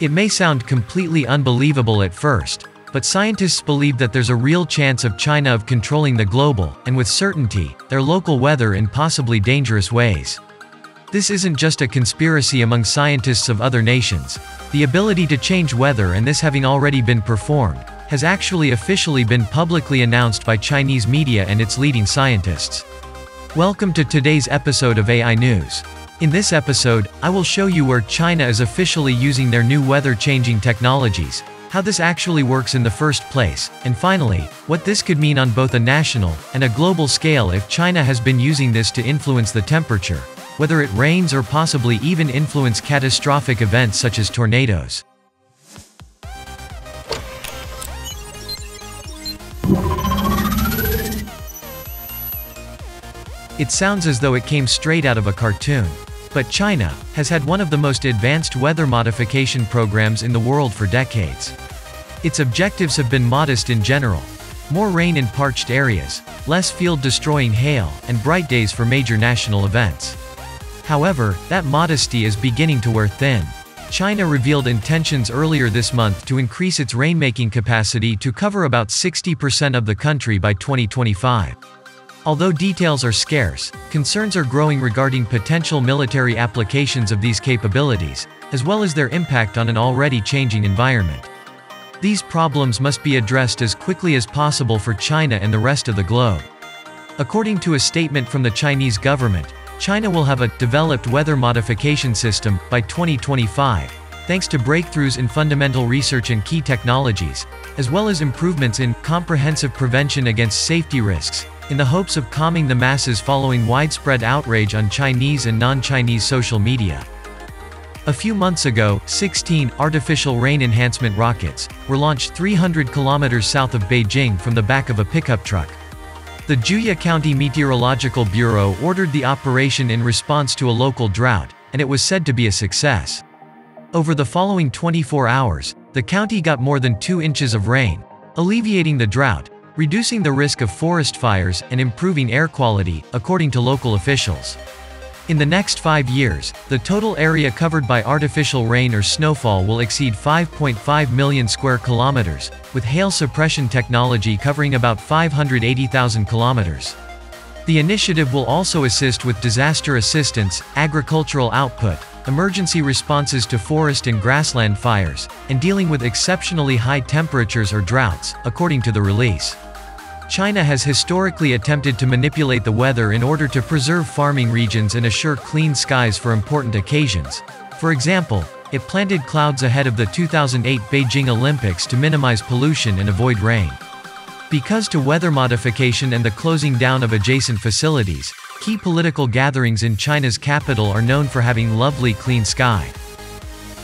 It may sound completely unbelievable at first, but scientists believe that there's a real chance of China of controlling the global, and with certainty, their local weather in possibly dangerous ways. This isn't just a conspiracy among scientists of other nations. The ability to change weather and this having already been performed, has actually officially been publicly announced by Chinese media and its leading scientists. Welcome to today's episode of AI News. In this episode, I will show you where China is officially using their new weather-changing technologies, how this actually works in the first place, and finally, what this could mean on both a national and a global scale if China has been using this to influence the temperature, whether it rains or possibly even influence catastrophic events such as tornadoes. It sounds as though it came straight out of a cartoon. But China has had one of the most advanced weather modification programs in the world for decades. Its objectives have been modest in general. More rain in parched areas, less field-destroying hail, and bright days for major national events. However, that modesty is beginning to wear thin. China revealed intentions earlier this month to increase its rainmaking capacity to cover about 60% of the country by 2025. Although details are scarce, concerns are growing regarding potential military applications of these capabilities, as well as their impact on an already changing environment. These problems must be addressed as quickly as possible for China and the rest of the globe. According to a statement from the Chinese government, China will have a developed weather modification system by 2025, thanks to breakthroughs in fundamental research and key technologies, as well as improvements in comprehensive prevention against safety risks, in the hopes of calming the masses following widespread outrage on Chinese and non-Chinese social media. A few months ago, 16 artificial rain enhancement rockets were launched 300 kilometers south of Beijing from the back of a pickup truck. The Juye County Meteorological Bureau ordered the operation in response to a local drought, and it was said to be a success. Over the following 24 hours, the county got more than 2 inches of rain, alleviating the drought, reducing the risk of forest fires and improving air quality, according to local officials. In the next five years, the total area covered by artificial rain or snowfall will exceed 5.5 million square kilometers, with hail suppression technology covering about 580,000 kilometers. The initiative will also assist with disaster assistance, agricultural output, emergency responses to forest and grassland fires, and dealing with exceptionally high temperatures or droughts, according to the release. China has historically attempted to manipulate the weather in order to preserve farming regions and assure clean skies for important occasions. For example, it planted clouds ahead of the 2008 Beijing Olympics to minimize pollution and avoid rain. Because to weather modification and the closing down of adjacent facilities, key political gatherings in China's capital are known for having lovely clean sky.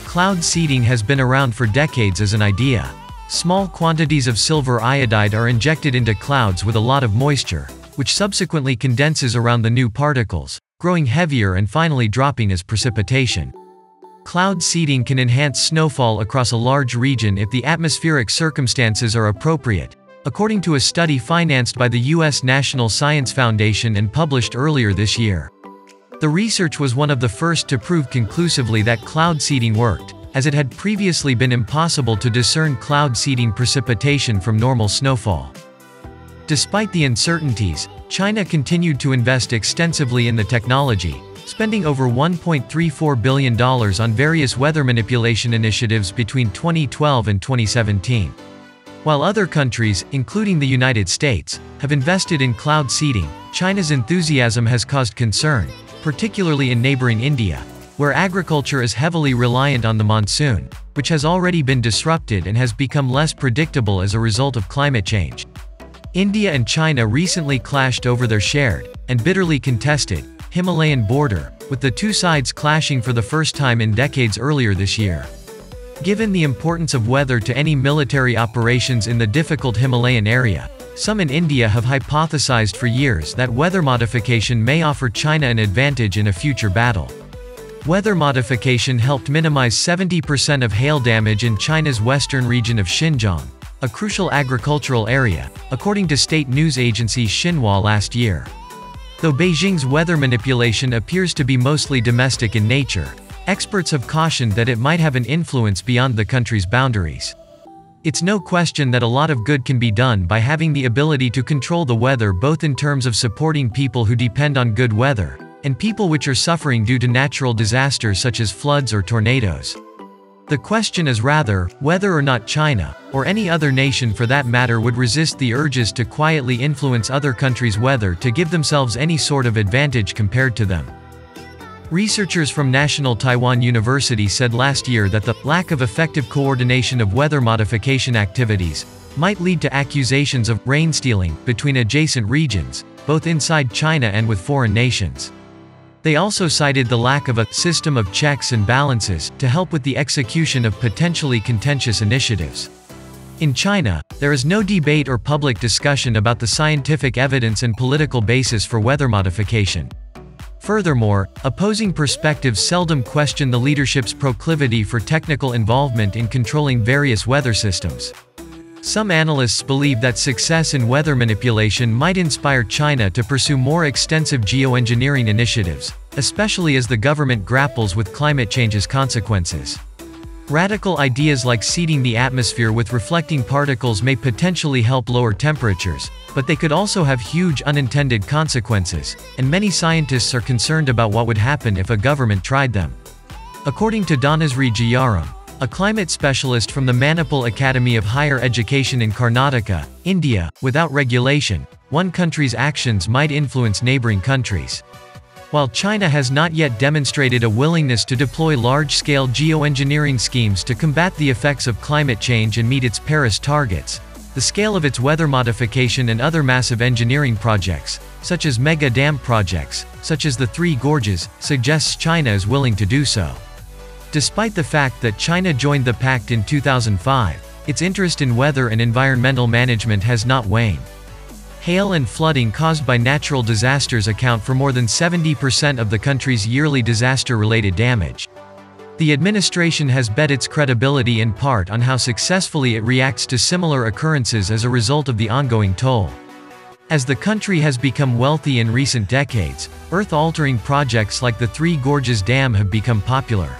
Cloud seeding has been around for decades as an idea. Small quantities of silver iodide are injected into clouds with a lot of moisture, which subsequently condenses around the new particles, growing heavier and finally dropping as precipitation. Cloud seeding can enhance snowfall across a large region if the atmospheric circumstances are appropriate, according to a study financed by the U.S. National Science Foundation and published earlier this year. The research was one of the first to prove conclusively that cloud seeding worked, as it had previously been impossible to discern cloud seeding precipitation from normal snowfall. Despite the uncertainties, China continued to invest extensively in the technology, spending over $1.34 billion on various weather manipulation initiatives between 2012 and 2017. While other countries, including the United States, have invested in cloud seeding, China's enthusiasm has caused concern, particularly in neighboring India, where agriculture is heavily reliant on the monsoon, which has already been disrupted and has become less predictable as a result of climate change. India and China recently clashed over their shared, and bitterly contested, Himalayan border, with the two sides clashing for the first time in decades earlier this year. Given the importance of weather to any military operations in the difficult Himalayan area, some in India have hypothesized for years that weather modification may offer China an advantage in a future battle. Weather modification helped minimize 70% of hail damage in China's western region of Xinjiang, a crucial agricultural area, according to state news agency Xinhua last year. Though Beijing's weather manipulation appears to be mostly domestic in nature, experts have cautioned that it might have an influence beyond the country's boundaries. It's no question that a lot of good can be done by having the ability to control the weather both in terms of supporting people who depend on good weather, and people which are suffering due to natural disasters such as floods or tornadoes. The question is rather, whether or not China, or any other nation for that matter would resist the urges to quietly influence other countries' weather to give themselves any sort of advantage compared to them. Researchers from National Taiwan University said last year that the lack of effective coordination of weather modification activities might lead to accusations of rain stealing between adjacent regions, both inside China and with foreign nations. They also cited the lack of a system of checks and balances to help with the execution of potentially contentious initiatives. In China, there is no debate or public discussion about the scientific evidence and political basis for weather modification. Furthermore, opposing perspectives seldom question the leadership's proclivity for technical involvement in controlling various weather systems. Some analysts believe that success in weather manipulation might inspire China to pursue more extensive geoengineering initiatives, especially as the government grapples with climate change's consequences. Radical ideas like seeding the atmosphere with reflecting particles may potentially help lower temperatures, but they could also have huge unintended consequences, and many scientists are concerned about what would happen if a government tried them. According to Dhanasree Jayaram, a climate specialist from the Manipal Academy of Higher Education in Karnataka, India, without regulation, one country's actions might influence neighboring countries. While China has not yet demonstrated a willingness to deploy large-scale geoengineering schemes to combat the effects of climate change and meet its Paris targets, the scale of its weather modification and other massive engineering projects, such as mega dam projects, such as the Three Gorges, suggests China is willing to do so. Despite the fact that China joined the pact in 2005, its interest in weather and environmental management has not waned. Hail and flooding caused by natural disasters account for more than 70% of the country's yearly disaster-related damage. The administration has bet its credibility in part on how successfully it reacts to similar occurrences as a result of the ongoing toll. As the country has become wealthy in recent decades, earth-altering projects like the Three Gorges Dam have become popular.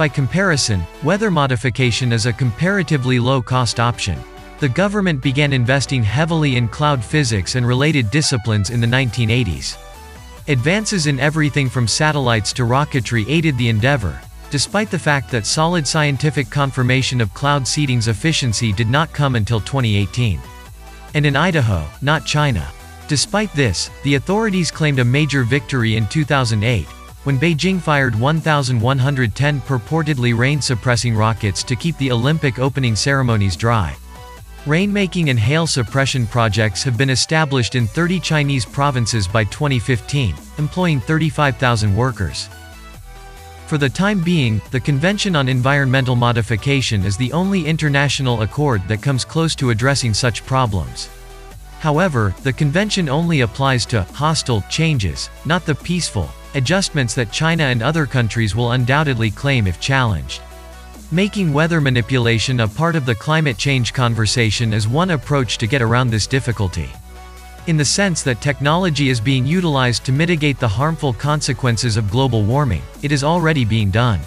By comparison, weather modification is a comparatively low-cost option. The government began investing heavily in cloud physics and related disciplines in the 1980s. Advances in everything from satellites to rocketry aided the endeavor, despite the fact that solid scientific confirmation of cloud seeding's efficiency did not come until 2018. And in Idaho, not China. Despite this, the authorities claimed a major victory in 2008, when Beijing fired 1,110 purportedly rain-suppressing rockets to keep the Olympic opening ceremonies dry. Rainmaking and hail suppression projects have been established in 30 Chinese provinces by 2015, employing 35,000 workers. For the time being, the Convention on Environmental Modification is the only international accord that comes close to addressing such problems. However, the convention only applies to hostile changes, not the peaceful adjustments that China and other countries will undoubtedly claim if challenged. Making weather manipulation a part of the climate change conversation is one approach to get around this difficulty. In the sense that technology is being utilized to mitigate the harmful consequences of global warming, it is already being done.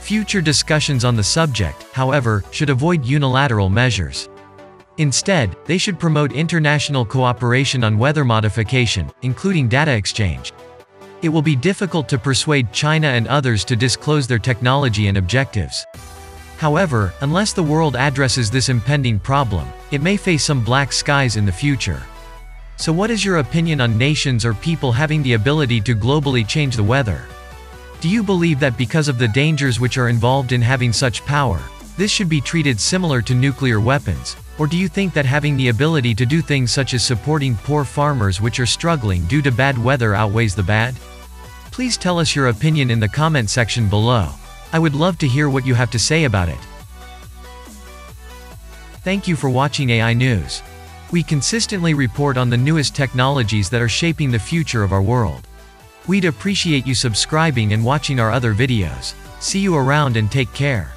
Future discussions on the subject, however, should avoid unilateral measures. Instead, they should promote international cooperation on weather modification, including data exchange. It will be difficult to persuade China and others to disclose their technology and objectives. However, unless the world addresses this impending problem, it may face some black skies in the future. So what is your opinion on nations or people having the ability to globally change the weather? Do you believe that because of the dangers which are involved in having such power, this should be treated similar to nuclear weapons, or do you think that having the ability to do things such as supporting poor farmers which are struggling due to bad weather outweighs the bad? Please tell us your opinion in the comment section below. I would love to hear what you have to say about it. Thank you for watching AI News. We consistently report on the newest technologies that are shaping the future of our world. We'd appreciate you subscribing and watching our other videos. See you around and take care.